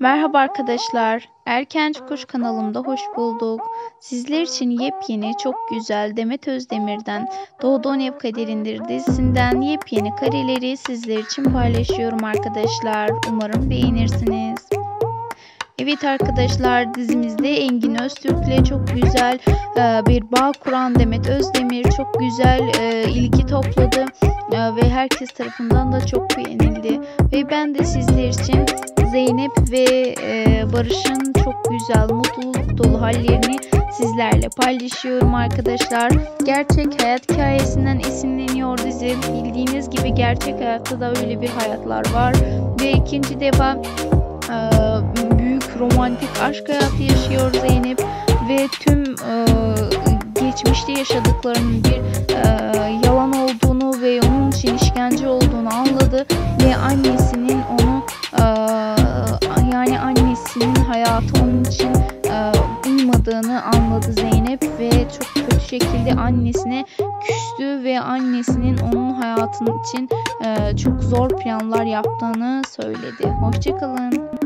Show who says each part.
Speaker 1: Merhaba arkadaşlar. Erkenci Kuş kanalımda hoş bulduk. Sizler için yepyeni, çok güzel Demet Özdemir'den Doğduğun Ev Kaderindir dizisinden yepyeni kareleri sizler için paylaşıyorum arkadaşlar. Umarım beğenirsiniz. Evet arkadaşlar dizimizde Engin Öztürk ile çok güzel e, bir bağ kuran Demet Özdemir çok güzel e, ilgi topladı e, ve herkes tarafından da çok beğenildi. Ve ben de sizler için Zeynep ve Barış'ın çok güzel mutluluk dolu hallerini sizlerle paylaşıyorum arkadaşlar. Gerçek hayat hikayesinden esinleniyor dizi. Bildiğiniz gibi gerçek hayatta da öyle bir hayatlar var. Ve ikinci defa romantik aşk hayatı yaşıyor Zeynep ve tüm e, geçmişte yaşadıklarının bir e, yalan olduğunu ve onun için işkence olduğunu anladı hayatı onun için e, uymadığını anladı Zeynep ve çok kötü şekilde annesine küstü ve annesinin onun hayatının için e, çok zor planlar yaptığını söyledi. Hoşçakalın.